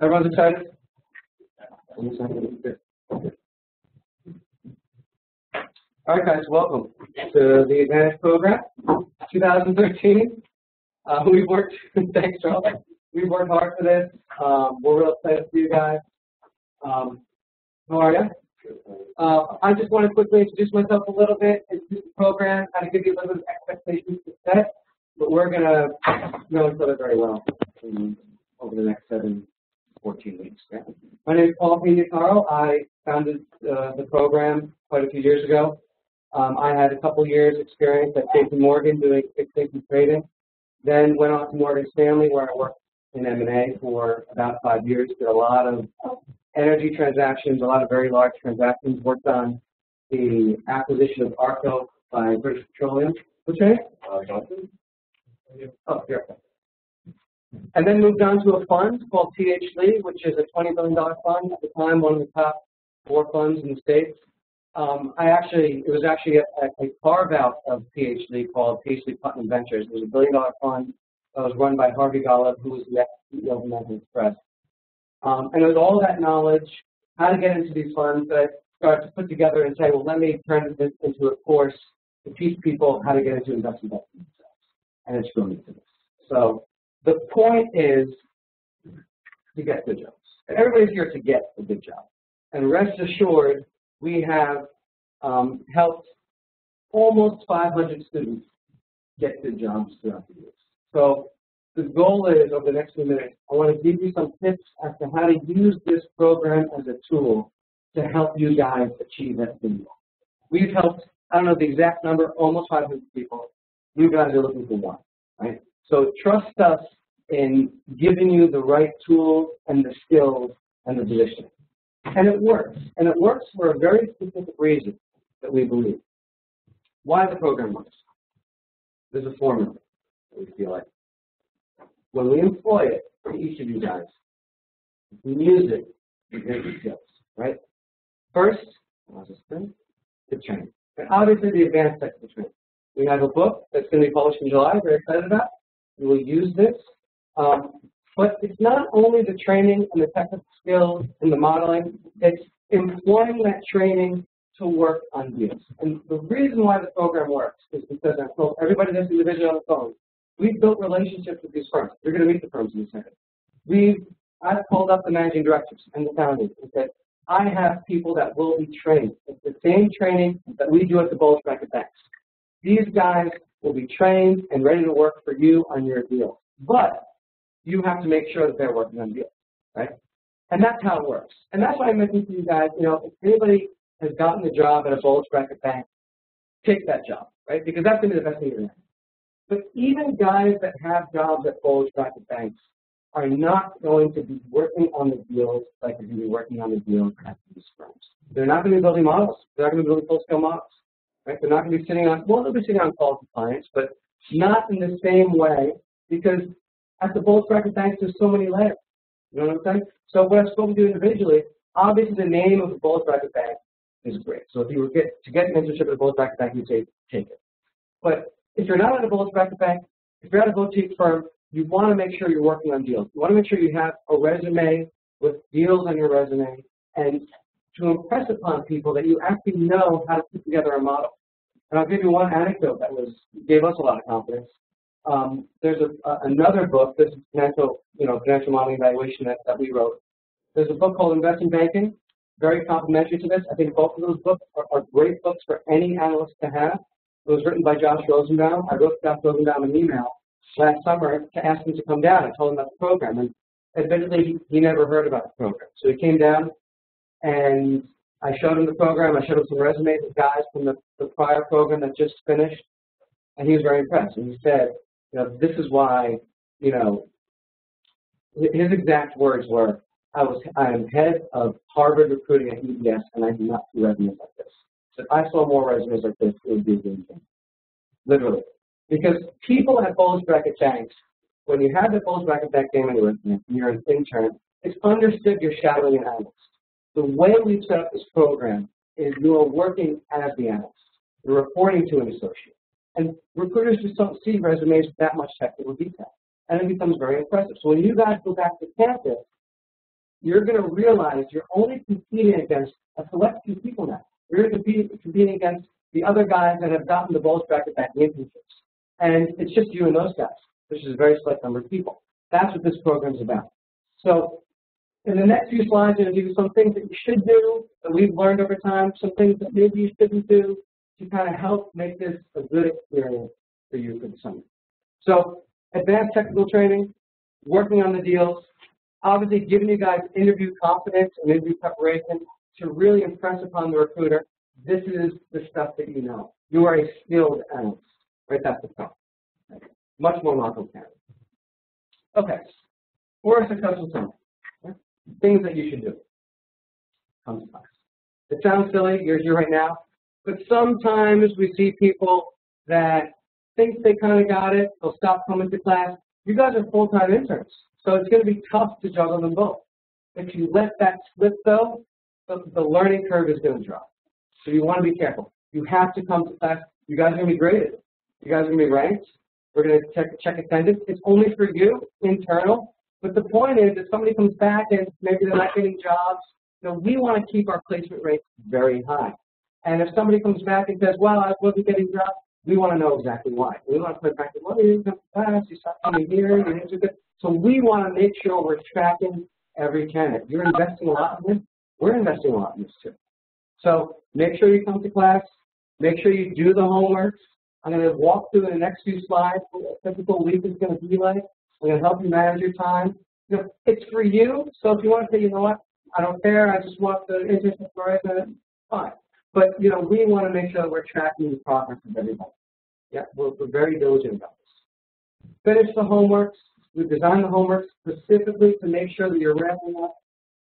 Everyone's excited? All right, guys, welcome to the Advantage Program, 2013. Uh, we've worked, thanks, Charlie. We've worked hard for this. Um, we're real excited for you guys. Um, how are you? Uh, I just want to quickly introduce myself a little bit, introduce the program, kind of give you a little bit of expectations to set, but we're going to know each other very well over the next seven, 14 weeks. My name is Paul Pignataro. I founded uh, the program quite a few years ago. Um, I had a couple years experience at JP Morgan doing fixed income trading, then went on to Morgan Stanley where I worked in M&A for about five years, did a lot of energy transactions, a lot of very large transactions, worked on the acquisition of ARCO by British Petroleum. Name? Uh, oh, here. And then moved on to a fund called TH Lee, which is a $20 billion fund at the time, one of the top four funds in the States. Um, I actually, it was actually a, a carve out of TH Lee called TH Lee Putnam Ventures. It was a billion dollar fund that was run by Harvey Golub, who was the ex-CEO of American Express. Um, and with all that knowledge, how to get into these funds, that I started to put together and say, well, let me turn this into a course to teach people how to get into investment themselves. And it's grown into this. So the point is to get good jobs. And everybody's here to get a good job. And rest assured, we have um, helped almost 500 students get good jobs throughout the years. So the goal is, over the next few minutes, I want to give you some tips as to how to use this program as a tool to help you guys achieve that goal. We've helped, I don't know the exact number, almost 500 people. You guys are looking for one, right? So trust us in giving you the right tools and the skills and the position. And it works. And it works for a very specific reason that we believe. Why the program works. There's a formula that we feel like. When we employ it for each of you guys, we use it, we get the skills, right? First, the training. And obviously the advanced technical training. We have a book that's going to be published in July, very excited about. Will use this. Um, but it's not only the training and the technical skills and the modeling, it's employing that training to work on deals. And the reason why the program works is because I've told everybody this individually on the phone. We've built relationships with these firms. You're going to meet the firms in a second. We've, I've called up the managing directors and the founders and said, I have people that will be trained. It's the same training that we do at the Bulge Bracket Banks. These guys will be trained and ready to work for you on your deal. But you have to make sure that they're working on deals, right? And that's how it works. And that's why I mentioned to you guys, you know, if anybody has gotten a job at a bulge bracket bank, take that job, right? Because that's going to be the best thing you're going to But even guys that have jobs at bulge bracket banks are not going to be working on the deals like they're going to be working on the deals at these firms. They're not going to be building models. They're not going to be building full-scale models, right? They're not going to be sitting on, well, they'll be sitting on calls with clients, but not in the same way because at the bulge bracket banks, there's so many layers. You know what I'm saying? So when I've spoken to individually, obviously the name of the bulge bracket bank is great. So if you were get to get an internship at a bulge bracket bank, you'd say take it. But if you're not at a bulge bracket bank, if you're at a boutique firm, you want to make sure you're working on deals. You want to make sure you have a resume with deals on your resume and to impress upon people that you actually know how to put together a model. And I'll give you one anecdote that was gave us a lot of confidence. Um, there's a, another book, this is financial, you know, financial modeling evaluation that, that we wrote. There's a book called Investment Banking, very complementary to this. I think both of those books are, are great books for any analyst to have. It was written by Josh Rosenbaum. I wrote Josh Rosenbaum an email last summer to ask him to come down. I told him about the program, and admittedly, he, he never heard about the program. So he came down, and I showed him the program. I showed him some resumes of guys from the, the prior program that just finished, and he was very impressed. And he said, you know, this is why, you know, his exact words were, I was, I am head of Harvard recruiting at UBS, and I do not see resumes like this. So if I saw more resumes like this, it would be a game changer. Literally. Because people at bulge bracket banks, when you have the bulge bracket bank in your you're an intern, it's understood you're shadowing an analyst. The way we've set up this program is you are working as the analyst. You're reporting to an associate. And recruiters just don't see resumes with that much technical detail. And it becomes very impressive. So when you guys go back to campus, you're going to realize you're only competing against a select few people now. You're competing against the other guys that have gotten the bulge bracket back in internships. And it's just you and those guys, which is a very select number of people. That's what this program is about. So in the next few slides, I'm going to give you some things that you should do that we've learned over time, some things that maybe you shouldn't do to kind of help make this a good experience for you for the summer. So advanced technical training, working on the deals, obviously giving you guys interview confidence and interview preparation to really impress upon the recruiter. This is the stuff that you know. You are a skilled analyst, right? That's the stuff. Much more can. Okay, for a successful summer things that you should do. Class. It sounds silly, you're here right now, but sometimes we see people that think they kind of got it, they'll stop coming to class. You guys are full-time interns, so it's going to be tough to juggle them both. If you let that slip though, the, the learning curve is going to drop. So you want to be careful. You have to come to class. You guys are going to be graded. You guys are going to be ranked. We're going to check, check attendance. It's only for you, internal. But the point is, if somebody comes back and maybe they're not getting jobs, you know, we want to keep our placement rates very high. And if somebody comes back and says, well, I wasn't getting jobs, we want to know exactly why. We want to put it back, well, you didn't come to class, you stopped coming here, your names are good. So we want to make sure we're tracking every candidate. You're investing a lot in this. We're investing a lot in this too. So make sure you come to class. Make sure you do the homework. I'm going to walk through the next few slides what a typical week is going to be like. We're going to help you manage your time. You know, it's for you, so if you want to say, you know what, I don't care, I just want the internship horizon, fine. But, you know, we want to make sure that we're tracking the progress of everybody. Yeah, we're, we're very diligent about this. Finish the homeworks. We've designed the homework specifically to make sure that you're ramping up,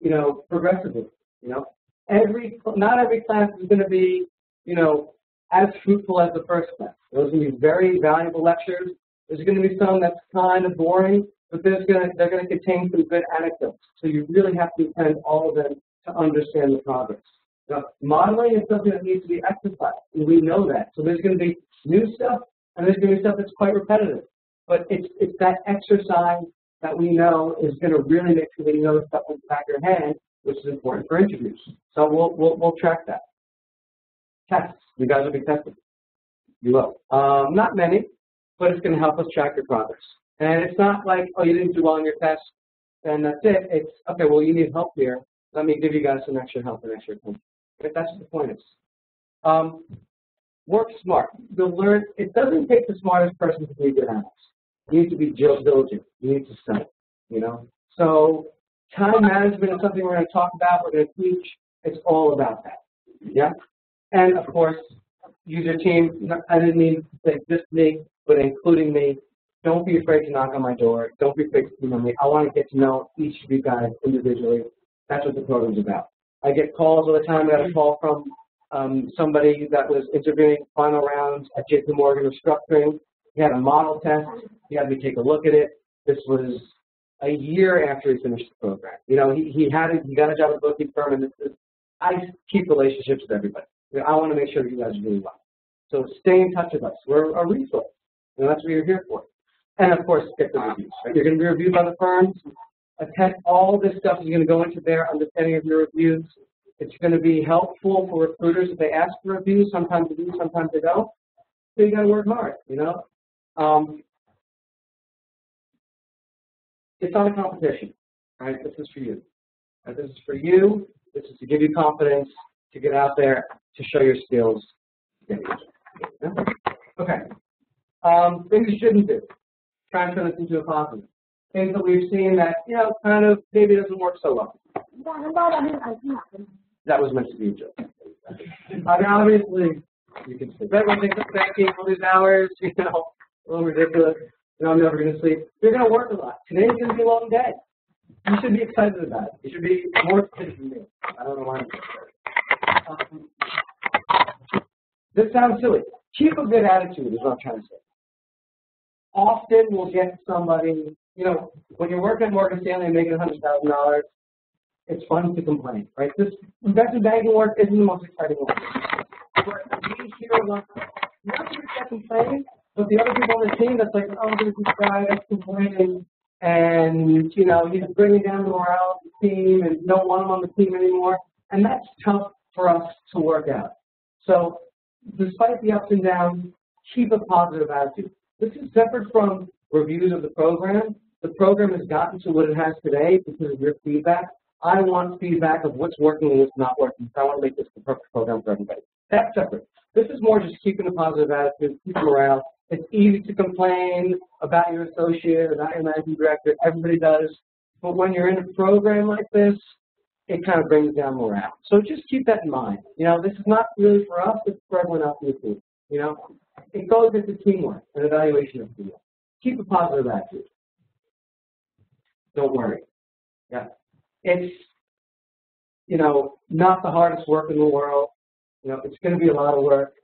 you know, progressively. You know, every not every class is going to be, you know, as fruitful as the first class. Those are going to be very valuable lectures. There's going to be some that's kind of boring, but there's going to, they're going to contain some good anecdotes. So you really have to attend all of them to understand the progress. Now, modeling is something that needs to be exercised, and we know that. So there's going to be new stuff, and there's going to be stuff that's quite repetitive. But it's, it's that exercise that we know is going to really make sure that you know the stuff in the back of your head, which is important for interviews. So we'll, we'll, we'll track that. Tests. You guys will be tested. You will. Um, not many but it's going to help us track your progress. And it's not like, oh, you didn't do well on your test, and that's it. It's, okay, well, you need help here. Let me give you guys some extra help and extra attention. But that's what the point is. Um, work smart. You'll learn, it doesn't take the smartest person to be good analyst. You need to be diligent. You need to study, you know. So time management is something we're going to talk about. We're going to teach. It's all about that. Yeah. And of course, use your team. I didn't mean to say just me but including me. Don't be afraid to knock on my door. Don't be afraid to email me. I want to get to know each of you guys individually. That's what the program's about. I get calls all the time. I got a call from um, somebody that was interviewing final rounds at JP Morgan restructuring. He had a model test. He had me take a look at it. This was a year after he finished the program. You know, he, he had it, he got a job at a booking firm, and this is, I keep relationships with everybody. I want to make sure you guys are doing well. So stay in touch with us. We're a resource. And that's what you're here for. And of course, get the reviews. Right? You're going to be reviewed by the firms. Attend all this stuff is going to go into their understanding of your reviews. It's going to be helpful for recruiters if they ask for reviews. Sometimes they do, sometimes they don't. So you got to work hard, you know. Um, it's not a competition, right? This is for you. Right? This is for you. This is to give you confidence to get out there to show your skills. Okay. Um, things you shouldn't do. Try and turn this into a positive. Things that we've seen that, you know, kind of maybe doesn't work so well. That was meant to be a joke. I mean, obviously, you can sleep. Everyone thinks it's banking all these hours, you know, a little ridiculous. You know, I'm never going to sleep. You're going to work a lot. Today's going to be a long day. You should be excited about it. You should be more excited than me. I don't know why I'm um, This sounds silly. Keep a good attitude is what I'm trying to say often we'll get somebody, you know, when you're working at Morgan Stanley and making $100,000, it's fun to complain, right? This investment banking work isn't the most exciting work. But we hear not that complaining, but the other people on the team that's like, oh, there's this guy that's complaining, and you know he's bringing down the morale of the team and don't want him on the team anymore, and that's tough for us to work out. So despite the ups and downs, keep a positive attitude. This is separate from reviews of the program. The program has gotten to what it has today because of your feedback. I want feedback of what's working and what's not working. So I want to make this the perfect program for everybody. That's separate. This is more just keeping a positive attitude, keeping morale. It's easy to complain about your associate, about your managing director. Everybody does. But when you're in a program like this, it kind of brings down morale. So just keep that in mind. You know, this is not really for us, it's for everyone else in the team. You know, it goes into teamwork and evaluation of teamwork. Keep a positive attitude. Don't worry. Yeah. It's, you know, not the hardest work in the world. You know, it's going to be a lot of work.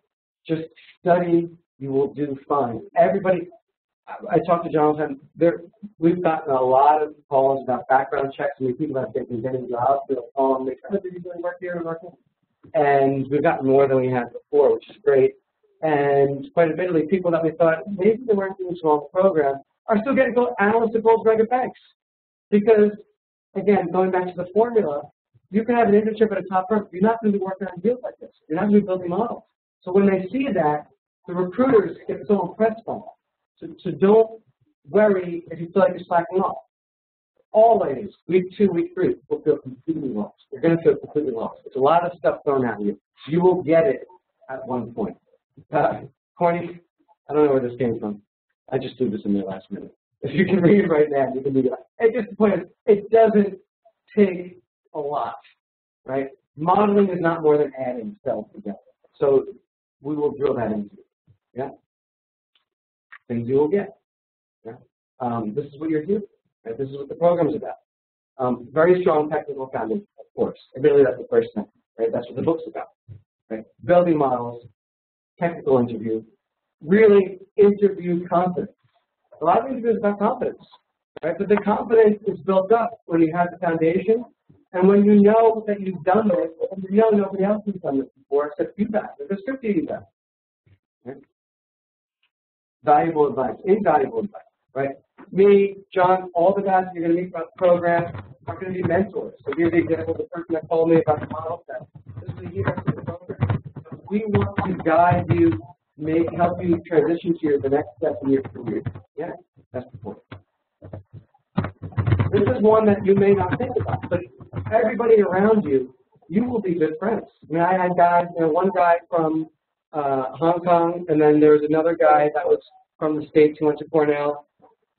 Just study. You will do fine. Everybody, I, I talked to Jonathan. There, we've gotten a lot of calls about background checks and people that have been getting jobs. They'll call and they say, oh, did you really work here? And we've gotten more than we had before, which is great. And quite admittedly, people that we thought maybe they weren't doing in the program are still getting analysts at Regular Banks. Because, again, going back to the formula, you can have an internship at a top firm. You're not going to be working on deals like this. You're not going to be building models. So when they see that, the recruiters get so impressed by it. So, so don't worry if you feel like you're slacking off. Always, week two, week three, will feel completely lost. You're going to feel completely lost. It's a lot of stuff thrown at you. You will get it at one point. Uh, corny, I don't know where this came from. I just threw this in there last minute. If you can read right now, you can that. It just point it doesn't take a lot, right? Modeling is not more than adding cells together. So we will drill that into it. Yeah. Things you will get. Yeah. Um, this is what you're here. Right? This is what the program is about. Um, very strong technical foundation, of course. Admittedly, that's the first thing. Right? That's what the book's about. Right? Building models, technical interview, really interview confidence. A lot of interviews about confidence, right? But the confidence is built up when you have the foundation and when you know that you've done this, and you know nobody else has done this before except you guys. There's 50 of you guys. Valuable advice, invaluable advice, right? Me, John, all the guys you're going to meet about the program are going to be mentors. So here's the example of the person that told me about the model set. This is a year we want to guide you make help you transition to your the next step in your career. Yeah, that's point. This is one that you may not think about, but everybody around you, you will be good friends. I mean, I had guys, you know, one guy from uh, Hong Kong, and then there was another guy that was from the States who went to Cornell.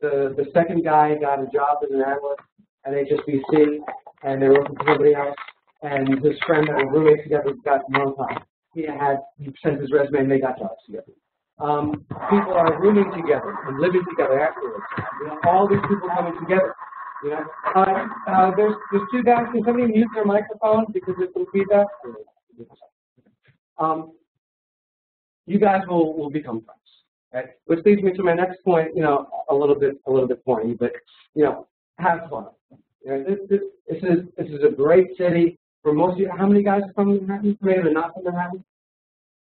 The the second guy got a job as an analyst at HSBC, and they were working for somebody else. And his friend that were roommates together got Kong he had he sent his resume and they got jobs together. Um, people are rooming together and living together afterwards. You know, all these people coming together. You know, uh, uh, there's there's two guys. Can somebody mute their microphone because there's some feedback? Um, you guys will will become friends. Okay? Which leads me to my next point. You know, a little bit a little bit corny, but you know, have fun. You know, this, this, this is this is a great city. For most you, how many guys are from Manhattan? Maybe are not from Manhattan?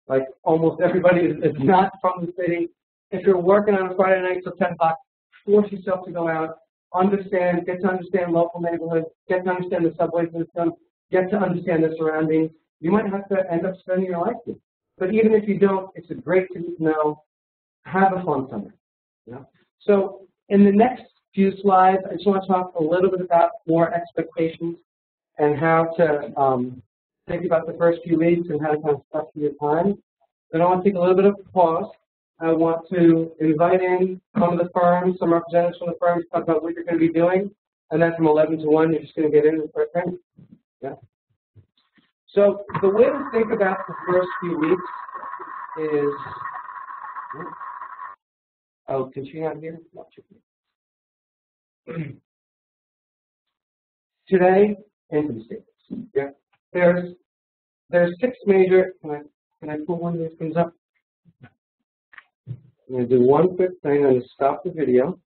Like almost everybody is, is not from the city. If you're working on a Friday night till 10 o'clock, force yourself to go out, understand, get to understand local neighborhoods, get to understand the subway system, get to understand the surroundings. You might have to end up spending your life there. But even if you don't, it's a great to know. Have a fun summer. You know? So in the next few slides, I just want to talk a little bit about more expectations and how to um, think about the first few weeks and how to kind of structure your time. Then I want to take a little bit of pause. I want to invite in some of the firms, some representatives from the firms, talk about what you're going to be doing, and then from 11 to 1, you're just going to get into the first thing. Yeah. So the way to think about the first few weeks is, oh, can she not hear? No, Today, income statements. Yeah. There's there's six major can I can I pull one of these things up? I'm gonna do one quick thing, I'm gonna stop the video.